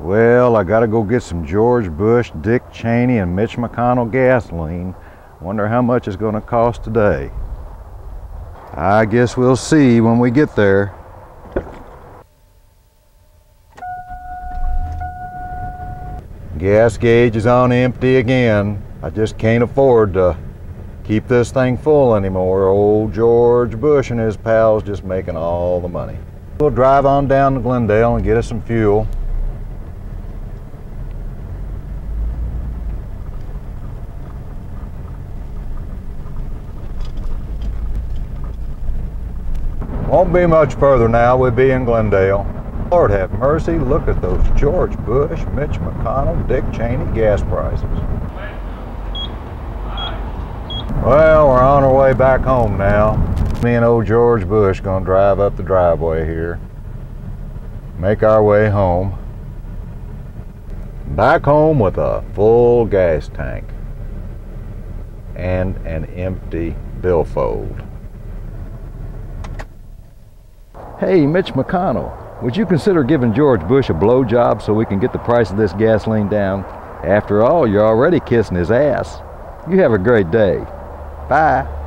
Well, I gotta go get some George Bush, Dick Cheney, and Mitch McConnell gasoline. Wonder how much it's gonna cost today. I guess we'll see when we get there. Gas gauge is on empty again. I just can't afford to keep this thing full anymore. Old George Bush and his pals just making all the money. We'll drive on down to Glendale and get us some fuel. Won't be much further now, we'll be in Glendale. Lord have mercy, look at those George Bush, Mitch McConnell, Dick Cheney gas prices. Well, we're on our way back home now. Me and old George Bush gonna drive up the driveway here, make our way home. Back home with a full gas tank and an empty billfold. Hey, Mitch McConnell, would you consider giving George Bush a blowjob so we can get the price of this gasoline down? After all, you're already kissing his ass. You have a great day. Bye.